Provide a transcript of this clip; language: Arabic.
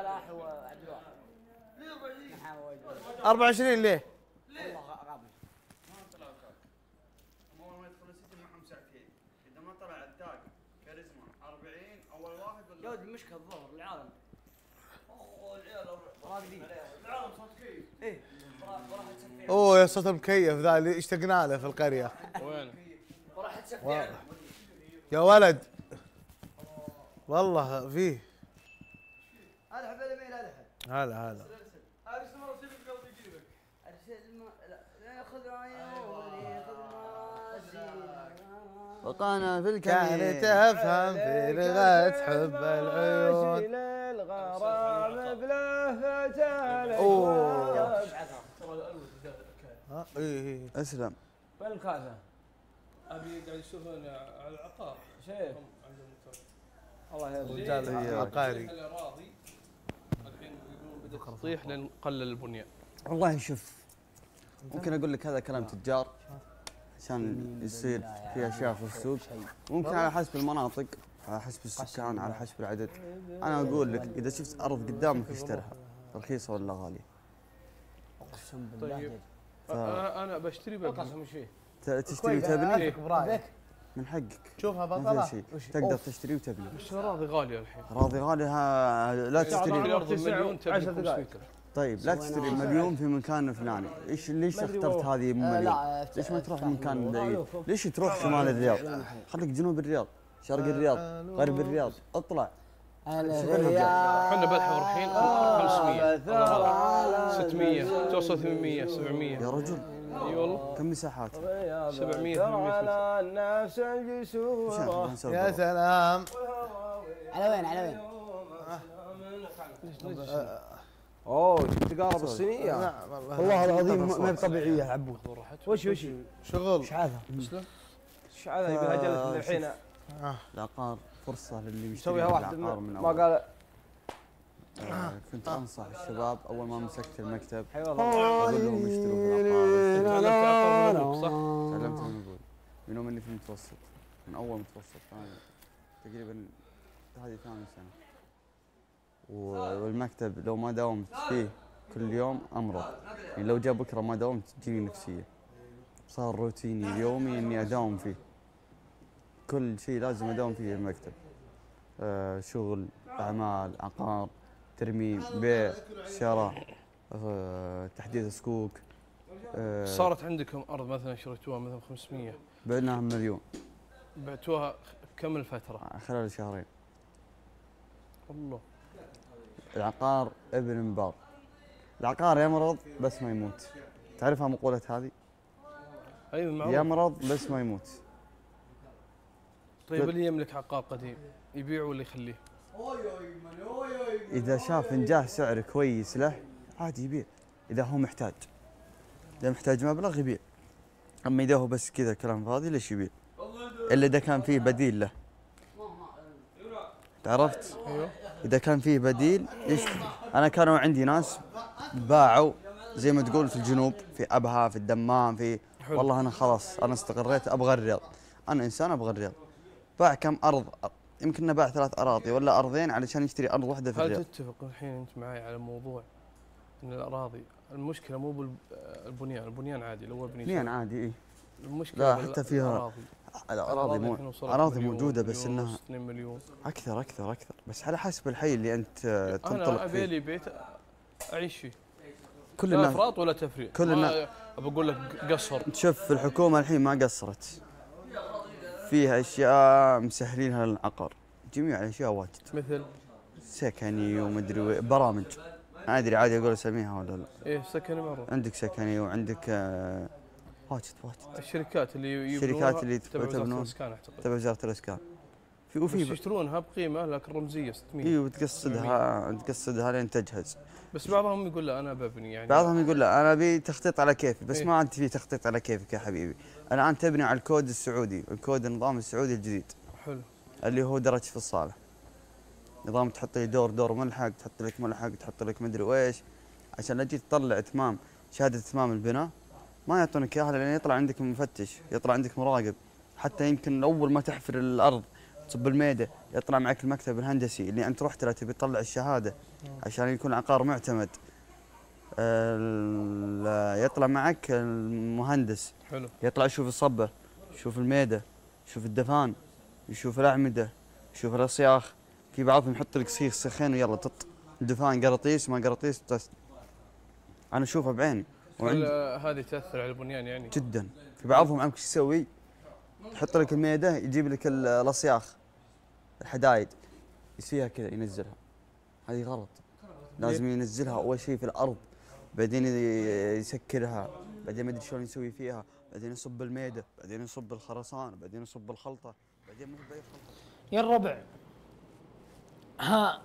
فلاح وعبد الواحد محمد واجد 24 ليه؟ والله غابي اول ما يدخل السيتي معهم ساعتين اذا ما طلع التاج كاريزما 40 اول واحد ولا جود المشكلة الظهر العالم. اوه العيال راقدين. العالم صوت كيف إيه. أوه يا صوت المكيف ذا اللي اشتقنا له في القرية. وين؟ وراح تسفيح يا ولد. والله فيه. هذا حب اليمين هذا حب هلا هلا ارسل سيب القلب يجيبك. أرسل ما لا ياخذ عيوني خذ مراسي وقعنا في الكمين تفهم في لغة حب العيون الغرام بلهفة أوه. ها؟ إيه إيه. أسلم. وين الكاسه؟ أبي قاعد يشوفون على العقار. هم عندهم. الله يهديك رجال. إيه. عقاري. تطيح لأن قلل البنيان والله شوف ممكن أقول لك هذا كلام تجار عشان يصير في أشياء في السوق. ممكن على حسب المناطق على حسب السكان على حسب العدد. أنا أقول لك إذا شفت أرض قدامك اشترها. رخيصة ولا غالية؟ أقسم بالله. طيب. جد. أنا أنا بشتري فيه؟ ت- تشتري برايك. من حقك. شوفها بطلة شيء. تقدر تشتري وتبني بس الاراضي غاليه الحين؟ اراضي غاليه ها- لا تشتري. مليون تبني عشر 500 دقائق. طيب لا تشتري مليون في مكان فلاني. إيش ليش اخترت. هذه آه، مليون؟ ليش ما تروح مكان. بعيد؟ ليش تروح شمال الرياض؟ خليك جنوب الرياض شرق الرياض غرب الرياض. اطلع. إحنا بلحظ الحين 500 600 توصل 800 700 يا رجل. إي والله. كم مساحات؟ 700 800 على النفس وش الجسور. ما نسوي يا. سلام. على وين على وين؟ أوه تقارب الصينية. نعم والله. والله العظيم ما هي طبيعيه يا عبود وش وش؟ شغل. إيش هذا؟ مسلم إيش هذا؟ يبي لها جلسه الحين العقار فرصة للي يشتري يسويها واحد العقار من ما أول. قال كنت أنصح الشباب أول ما مسكت المكتب أقول لهم يشتروا في العقار تعلمت عقار من يوم إني في المتوسط من أول متوسط ثاني تقريبا هذه ثاني سنة. و- والمكتب لو ما داومت فيه كل يوم أمرض. يعني لو جاء بكرة ما داومت تجيني نفسية. صار روتيني اليومي إني أداوم فيه. كل شيء لازم أداوم فيه المكتب. آه شغل أعمال عقار. ترميم بيع شراء آه تحديث صكوك آه صارت عندكم أرض مثلا شريتوها مثلا 500 بعناها مليون. بعتوها كم الفترة؟ خلال شهرين. والله العقار ابن بار العقار يمرض بس ما يموت. تعرفها مقولة هذه؟ أيوه معروف. يمرض بس ما يموت. طيب اللي يملك عقار قديم يبيع ولا يخليه؟ إذا شاف إن جاه سعر كويس له عادي يبيع إذا هو محتاج. إذا محتاج مبلغ يبيع. أما إذا هو بس كذا كلام فاضي ليش يبيع؟ إلا إذا كان فيه بديل له. عرفت؟ أيوه إذا كان فيه بديل يشتري أنا كانوا عندي ناس باعوا زي ما تقول في الجنوب في أبها في الدمام في. والله أنا خلاص أنا استقريت أبغى الرياض. أنا إنسان أبغى الرياض. باع كم أرض يمكن باع ثلاث أراضي ولا أرضين علشان يشتري أرض واحدة في هل الرياض. تتفق الحين أنت معي على موضوع إن الأراضي المشكلة مو بالبنيان البنيان عادي لو ابني بنيان عادي إيه المشكلة لا، حتى فيها بالأراضي. الأراضي الحين مو مليون، موجودة بس ونص، 2 مليون. أكثر أكثر أكثر. بس على حسب الحي اللي أنت آه، أنا تنطلق أبي فيه لي بيت أعيش فيه. كل لا الناس افراط ولا تفريط كل ما النا- بقول لك قصر. شوف الحكومة الحين ما قصرت. فيها أشياء مسهلينها للعقار. جميع الأشياء واجد. مثل؟ سكني ومدري برامج. ما أدري عادي أقول أسميها ولا لا. إيه سكني معروف عندك سكني وعندك آه، واجد واجد. الشركات اللي الشركات اللي تبع وزارة الأسكان أعتقد. تبع وزارة الأسكان. في بس وفي يشترونها بقيمة لكن رمزية 600 اي وتقصدها تقصدها لين تجهز. بس بعضهم يقول لا أنا ببني يعني. بعضهم يقول لا أنا أبي تخطيط على كيفي بس إيه. ما أنت في تخطيط على كيفك يا حبيبي. الآن تبني على الكود السعودي الكود النظام السعودي الجديد. حلو. اللي هو درج في الصاله نظام تحط لي دور دور ملحق تحط لك ملحق تحط لك مدري ويش عشان لا تجي تطلع إتمام شهادة إتمام البناء. ما يعطونك إياها لأن يطلع عندك مفتش يطلع عندك مراقب. حتى يمكن أول ما تحفر الأرض تصب الميدة يطلع معك المكتب الهندسي اللي أنت رحت له تبي تطلع الشهادة عشان يكون عقار معتمد. يطلع معك المهندس. حلو. يطلع يشوف الصبة يشوف الميدة يشوف الدفان يشوف الأعمدة يشوف الأصياخ. في بعضهم يحط لك سيخ سخين ويلا تط. دفان قراطيس ما قراطيس تس. أنا اشوفها بعيني آه، هذه تأثر على البنيان يعني؟ جدا. في بعضهم عمك شو يسوي؟ يحط لك الميدة يجيب لك ال- الأصياخ. الحدايد يسويها كذا ينزلها. هذه غلط. لازم ينزلها أول شيء في الأرض بعدين يسكرها بعدين ما أدري شلون يسوي فيها بعدين يصب الميده بعدين يصب الخرسان بعدين يصب الخلطه بعدين مو بأي خلطة. يا الربع. ها